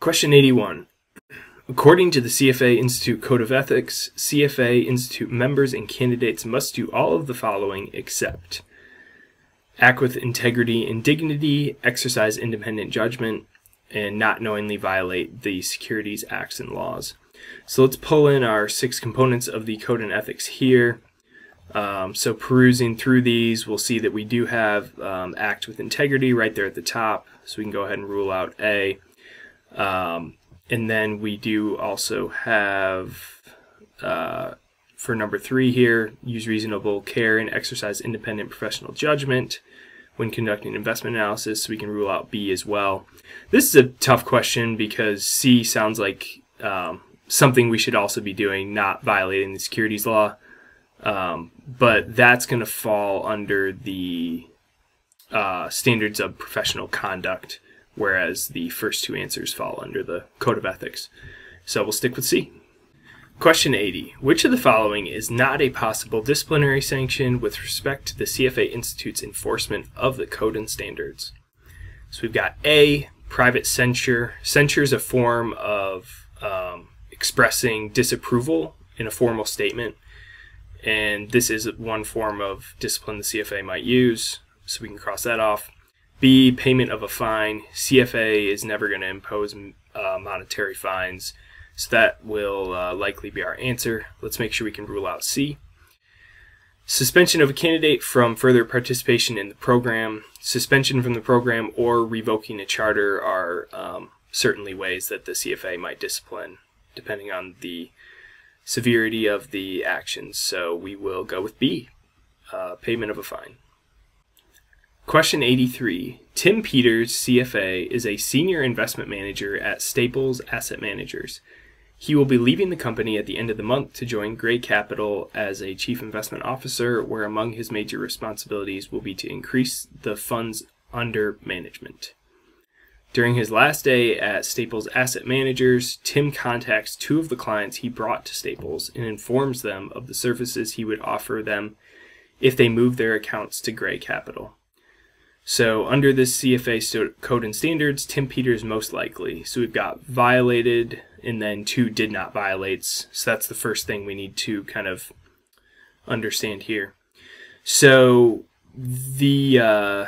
Question 81. According to the CFA Institute Code of Ethics, CFA Institute members and candidates must do all of the following except act with integrity and dignity, exercise independent judgment, and not knowingly violate the securities acts and laws. So let's pull in our six components of the code and ethics here. Um, so perusing through these, we'll see that we do have um, act with integrity right there at the top. So we can go ahead and rule out A. Um, and then we do also have, uh, for number three here, use reasonable care and exercise independent professional judgment when conducting investment analysis. So we can rule out B as well. This is a tough question because C sounds like um, something we should also be doing, not violating the securities law. Um, but that's going to fall under the uh, standards of professional conduct, whereas the first two answers fall under the code of ethics. So we'll stick with C. Question 80. Which of the following is not a possible disciplinary sanction with respect to the CFA Institute's enforcement of the code and standards? So we've got A, private censure. Censure is a form of um, expressing disapproval in a formal statement and this is one form of discipline the CFA might use, so we can cross that off. B, payment of a fine. CFA is never going to impose uh, monetary fines, so that will uh, likely be our answer. Let's make sure we can rule out C. Suspension of a candidate from further participation in the program, suspension from the program, or revoking a charter are um, certainly ways that the CFA might discipline, depending on the severity of the actions. So we will go with B, uh, payment of a fine. Question 83. Tim Peters, CFA, is a senior investment manager at Staples Asset Managers. He will be leaving the company at the end of the month to join Gray Capital as a chief investment officer, where among his major responsibilities will be to increase the funds under management. During his last day at Staples Asset Managers, Tim contacts two of the clients he brought to Staples and informs them of the services he would offer them if they move their accounts to Gray Capital. So, under this CFA code and standards, Tim Peters most likely. So, we've got violated and then two did not violates. So, that's the first thing we need to kind of understand here. So, the uh,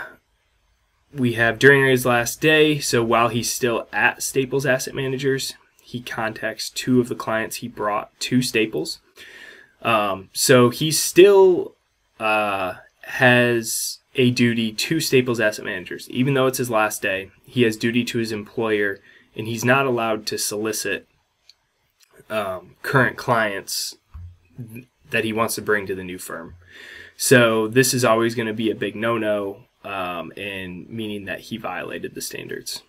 we have during his last day, so while he's still at Staples Asset Managers, he contacts two of the clients he brought to Staples. Um, so he still uh, has a duty to Staples Asset Managers. Even though it's his last day, he has duty to his employer, and he's not allowed to solicit um, current clients that he wants to bring to the new firm. So this is always going to be a big no-no um, and meaning that he violated the standards.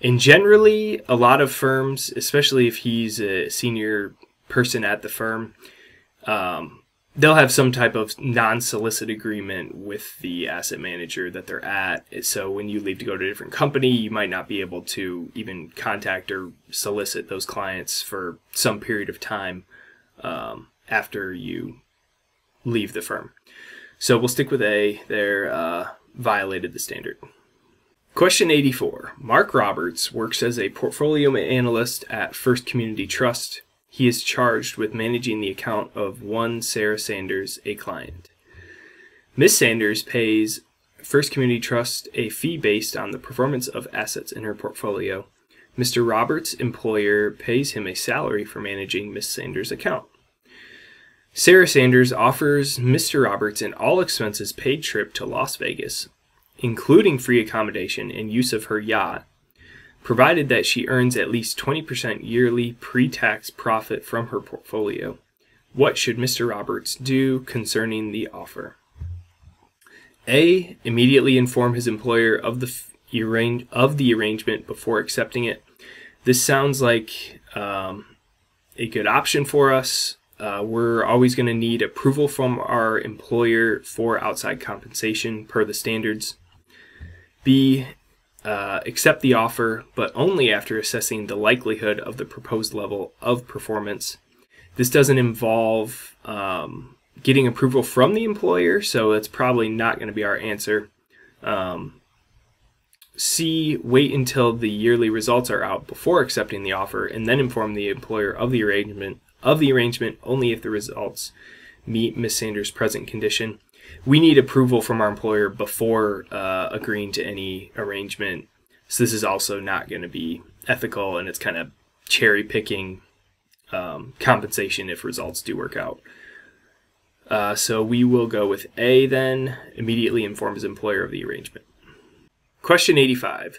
And generally, a lot of firms, especially if he's a senior person at the firm, um, they'll have some type of non-solicit agreement with the asset manager that they're at. So when you leave to go to a different company, you might not be able to even contact or solicit those clients for some period of time um, after you leave the firm. So we'll stick with A. They're uh, violated the standard. Question 84. Mark Roberts works as a portfolio analyst at First Community Trust. He is charged with managing the account of one Sarah Sanders, a client. Miss Sanders pays First Community Trust a fee based on the performance of assets in her portfolio. Mr. Roberts' employer pays him a salary for managing Miss Sanders' account. Sarah Sanders offers Mr. Roberts an all expenses paid trip to Las Vegas, including free accommodation and use of her yacht, provided that she earns at least 20% yearly pre tax profit from her portfolio. What should Mr. Roberts do concerning the offer? A. Immediately inform his employer of the arrange of the arrangement before accepting it. This sounds like um, a good option for us. Uh, we're always going to need approval from our employer for outside compensation per the standards. B, uh, accept the offer, but only after assessing the likelihood of the proposed level of performance. This doesn't involve um, getting approval from the employer, so that's probably not going to be our answer. Um, C, wait until the yearly results are out before accepting the offer and then inform the employer of the arrangement of the arrangement only if the results meet Ms. Sanders' present condition. We need approval from our employer before uh, agreeing to any arrangement. So this is also not going to be ethical and it's kind of cherry picking um, compensation if results do work out. Uh, so we will go with A then, immediately inform his employer of the arrangement. Question 85.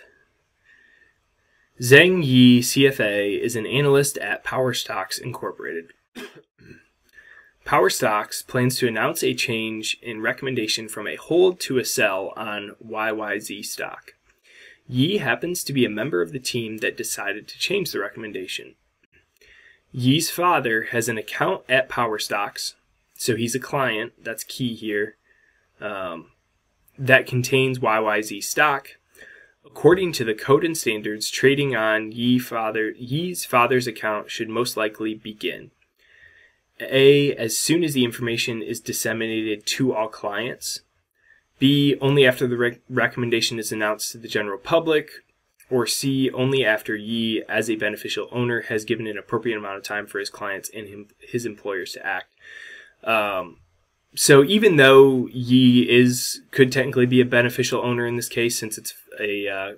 Zheng Yi, CFA, is an analyst at Power Stocks Incorporated. Power Stocks plans to announce a change in recommendation from a hold to a sell on YYZ stock. Yi happens to be a member of the team that decided to change the recommendation. Yi's father has an account at Power Stocks, so he's a client, that's key here, um, that contains YYZ stock. According to the code and standards, trading on Yi father, Yi's father's account should most likely begin. A, as soon as the information is disseminated to all clients. B, only after the rec- recommendation is announced to the general public. Or C, only after Yi, as a beneficial owner, has given an appropriate amount of time for his clients and him, his employers to act. Um, so even though Yi is could technically be a beneficial owner in this case, since it's a uh,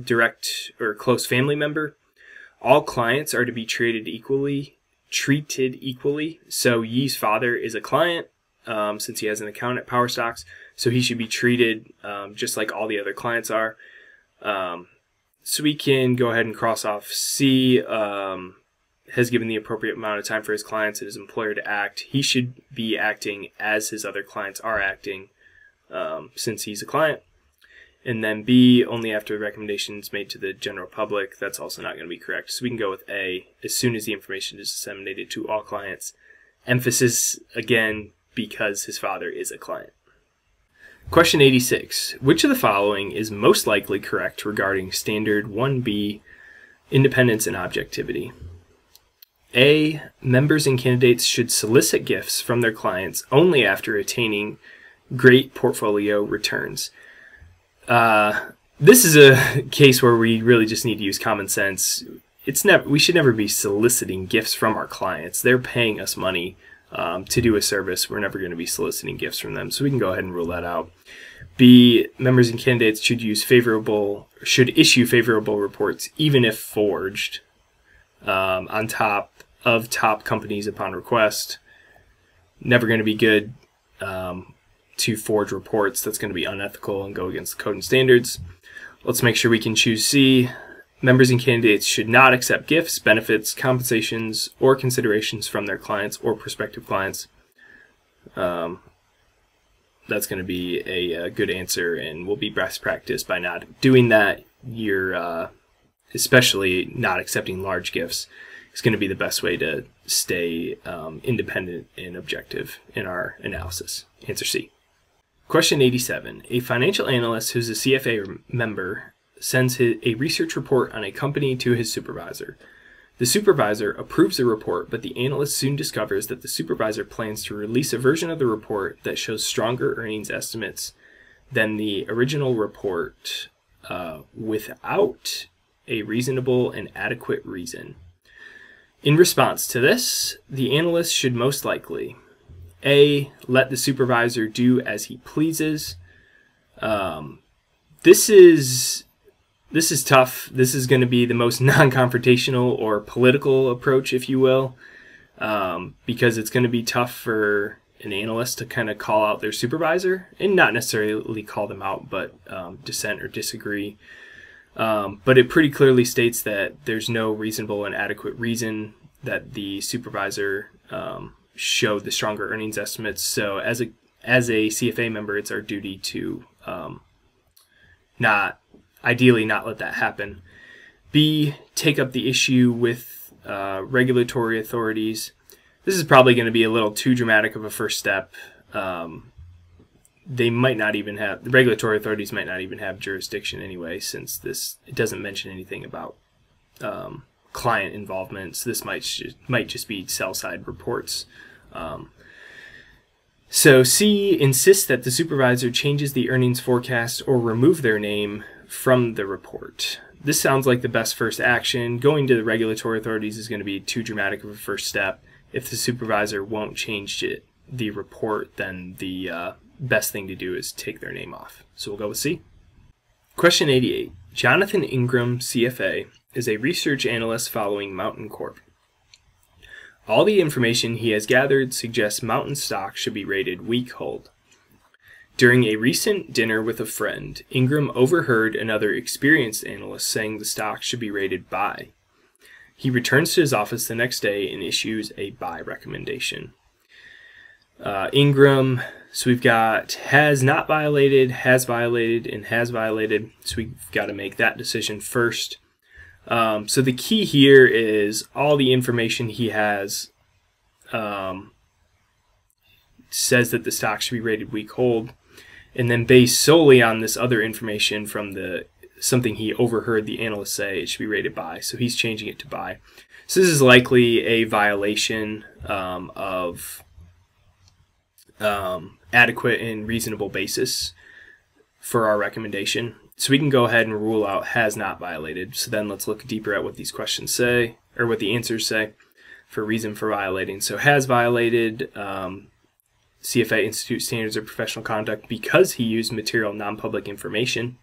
direct or close family member, all clients are to be treated equally treated equally. So Yi's father is a client um, since he has an account at Power Stocks, so he should be treated um, just like all the other clients are. Um, so we can go ahead and cross off C um, has given the appropriate amount of time for his clients and his employer to act. He should be acting as his other clients are acting um, since he's a client. And then B, only after recommendations made to the general public. That's also not going to be correct. So we can go with A, as soon as the information is disseminated to all clients. Emphasis, again, because his father is a client. Question 86. Which of the following is most likely correct regarding Standard 1B, independence and objectivity? A. Members and candidates should solicit gifts from their clients only after attaining great portfolio returns. Uh, this is a case where we really just need to use common sense. It's never we should never be soliciting gifts from our clients. They're paying us money um, to do a service. We're never going to be soliciting gifts from them, so we can go ahead and rule that out. B members and candidates should use favorable should issue favorable reports even if forged um, on top of top companies upon request. Never going to be good. Um, to forge reports that's going to be unethical and go against the code and standards. Let's make sure we can choose C. Members and candidates should not accept gifts, benefits, compensations, or considerations from their clients or prospective clients. Um, that's going to be a, a, good answer and will be best practice by not doing that. You're uh, especially not accepting large gifts is going to be the best way to stay um, independent and objective in our analysis. Answer C. Question 87. A financial analyst who's a CFA member sends a research report on a company to his supervisor. The supervisor approves the report, but the analyst soon discovers that the supervisor plans to release a version of the report that shows stronger earnings estimates than the original report uh, without a reasonable and adequate reason. In response to this, the analyst should most likely a, let the supervisor do as he pleases. Um, this is this is tough. This is going to be the most non-confrontational or political approach, if you will, um, because it's going to be tough for an analyst to kind of call out their supervisor and not necessarily call them out, but um, dissent or disagree. Um, but it pretty clearly states that there's no reasonable and adequate reason that the supervisor um, showed the stronger earnings estimates. So as a as a CFA member, it's our duty to um, not ideally not let that happen. B take up the issue with uh, regulatory authorities. This is probably going to be a little too dramatic of a first step. Um, they might not even have the regulatory authorities might not even have jurisdiction anyway, since this it doesn't mention anything about um, client involvement. So this might just, might just be sell side reports. Um, so C insists that the supervisor changes the earnings forecast or remove their name from the report. This sounds like the best first action. Going to the regulatory authorities is going to be too dramatic of a first step. If the supervisor won't change it, the report, then the uh, best thing to do is take their name off. So we'll go with C. Question 88. Jonathan Ingram, CFA, is a research analyst following Mountain Corp. All the information he has gathered suggests Mountain stock should be rated weak hold. During a recent dinner with a friend, Ingram overheard another experienced analyst saying the stock should be rated buy. He returns to his office the next day and issues a buy recommendation. Uh, Ingram, so we've got has not violated, has violated, and has violated. So we've got to make that decision first. Um, so the key here is all the information he has um, says that the stock should be rated weak hold and then based solely on this other information from the something he overheard the analyst say it should be rated buy. So he's changing it to buy. So this is likely a violation um, of um, adequate and reasonable basis for our recommendation so we can go ahead and rule out has not violated so then let's look deeper at what these questions say or what the answers say for reason for violating so has violated um, CFA Institute Standards of Professional Conduct because he used material non-public information.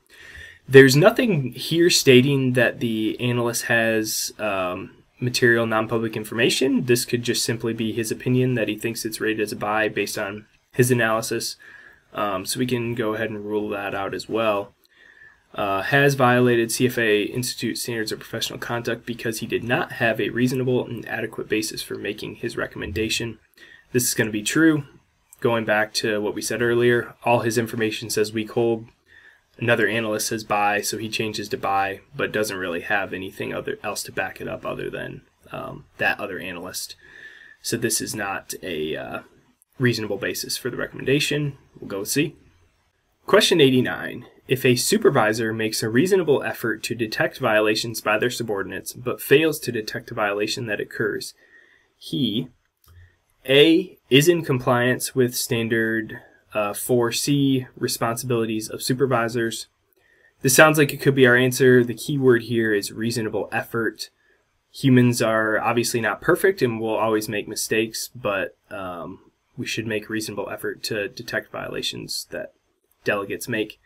There's nothing here stating that the analyst has um, material non-public information. This could just simply be his opinion that he thinks it's rated as a buy based on his analysis. Um, so we can go ahead and rule that out as well. Uh, has violated CFA Institute Standards of Professional Conduct because he did not have a reasonable and adequate basis for making his recommendation. This is going to be true going back to what we said earlier, all his information says weak hold. Another analyst says buy, so he changes to buy, but doesn't really have anything other else to back it up other than um, that other analyst. So this is not a uh, reasonable basis for the recommendation. We'll go see. Question 89. If a supervisor makes a reasonable effort to detect violations by their subordinates, but fails to detect a violation that occurs, he a is in compliance with standard uh, 4C responsibilities of supervisors. This sounds like it could be our answer. The key word here is reasonable effort. Humans are obviously not perfect and will always make mistakes, but um, we should make reasonable effort to detect violations that delegates make.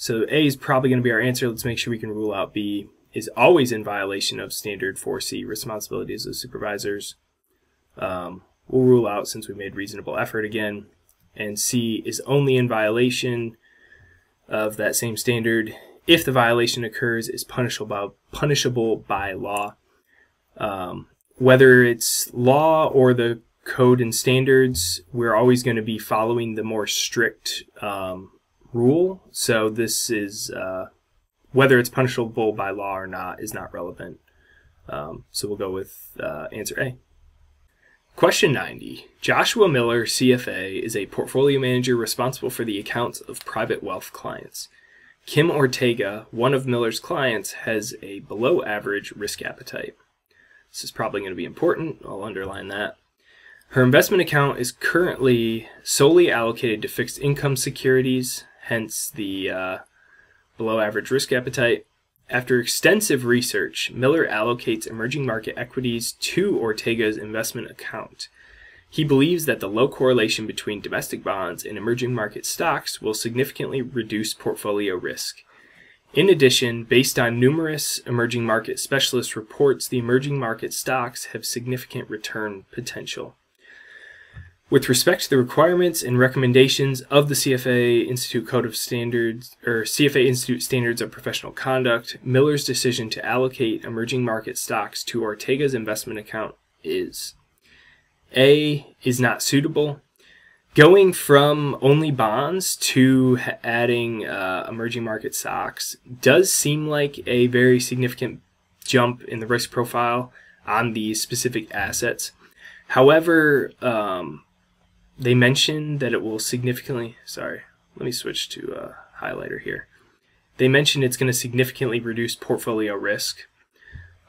So A is probably going to be our answer. Let's make sure we can rule out B is always in violation of standard 4C responsibilities of supervisors. Um, we'll rule out since we made reasonable effort again. And C is only in violation of that same standard if the violation occurs is punishable by, punishable by law. Um, whether it's law or the code and standards, we're always going to be following the more strict um, rule. So this is uh, whether it's punishable by law or not is not relevant. Um, so we'll go with uh, answer A. Question 90. Joshua Miller, CFA, is a portfolio manager responsible for the accounts of private wealth clients. Kim Ortega, one of Miller's clients, has a below average risk appetite. This is probably going to be important. I'll underline that. Her investment account is currently solely allocated to fixed income securities, hence the uh, below average risk appetite. After extensive research, Miller allocates emerging market equities to Ortega's investment account. He believes that the low correlation between domestic bonds and emerging market stocks will significantly reduce portfolio risk. In addition, based on numerous emerging market specialist reports, the emerging market stocks have significant return potential. With respect to the requirements and recommendations of the CFA Institute Code of Standards or CFA Institute Standards of Professional Conduct, Miller's decision to allocate emerging market stocks to Ortega's investment account is A is not suitable. Going from only bonds to adding uh, emerging market stocks does seem like a very significant jump in the risk profile on these specific assets. However, um, they mention that it will significantly, sorry, let me switch to a highlighter here. They mention it's going to significantly reduce portfolio risk.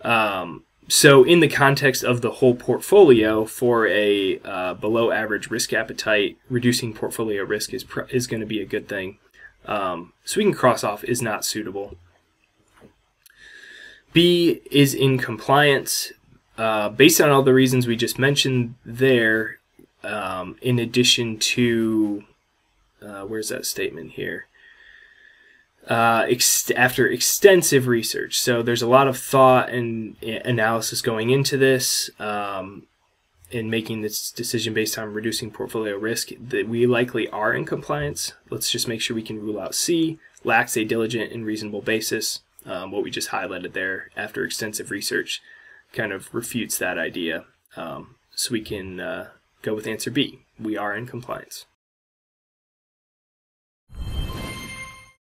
Um, so in the context of the whole portfolio for a uh, below average risk appetite, reducing portfolio risk is, is going to be a good thing. Um, so we can cross off is not suitable. B is in compliance. Uh, based on all the reasons we just mentioned there, um, in addition to, uh, where's that statement here? Uh, ex- after extensive research. So there's a lot of thought and analysis going into this. Um, in making this decision based on reducing portfolio risk that we likely are in compliance. Let's just make sure we can rule out C, lacks a diligent and reasonable basis. Um, what we just highlighted there after extensive research kind of refutes that idea. Um, so we can uh, go with answer B. We are in compliance.